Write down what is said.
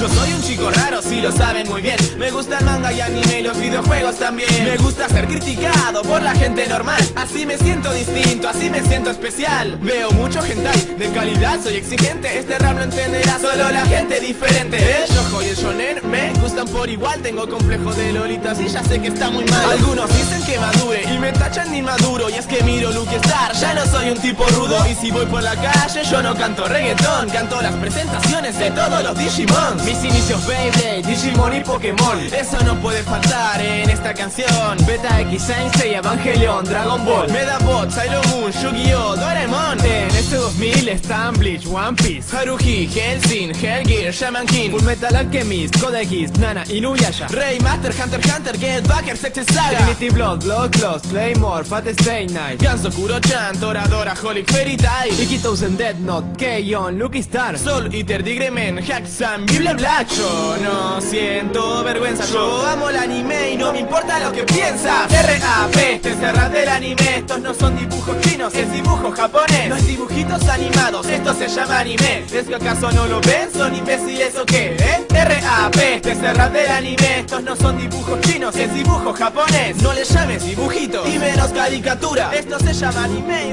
Yo soy un chico raro, si lo saben muy bien. Me gusta el manga y anime y los videojuegos también. Me gusta ser criticado por la gente normal. Así me siento distinto, así me siento especial. Veo mucho hentai de calidad, soy exigente. Este rap lo entenderá solo la gente diferente. El yojo y el shonen me gustan por igual. Tengo complejo de lolitas y ya sé que está muy mal. Algunos dicen que madure y me tachan ya no soy un tipo rudo Y si voy por la calle yo no canto reggaetón Canto las presentaciones de todos los Digimon. Mis inicios Beyblade, Digimon y Pokémon. Eso no puede faltar en esta canción. Beta X, Sensei, Evangelion, Dragon Ball. Medabot, Sailor Moon, Yu-Gi-Oh, Doraemon. En este 2000 están Bleach, One Piece. Haruhi, Hellsing, Hellgear, Shaman King. Full Metal Alchemist, Code Geass, Nana, Inuyasha Rey, Master, Hunter, Hunter, Get Backer, Sex Saga. Trinity Blood, Blood Claws, Claymore, Fat Stay Night. Ganso, Kuro-chan, Toradora, Holic, Fairy Tail Ikitosen, Dead Note, Keion, Lucky Star. Soul Eater, Digremen, Hacksan, Biblia Black Yo no siento vergüenza. Yo amo el anime y no me importa lo que piensas R.A.P. Te cerras del anime Estos no son dibujos chinos, es dibujo japonés No es dibujitos animados, esto se llama anime ¿Es que acaso no lo ven? ¿Son imbéciles o qué? ¿Eh? R.A.P. Te cerras del anime Estos no son dibujos chinos, es dibujo japonés No le llames dibujito y menos caricatura Esto se llama anime y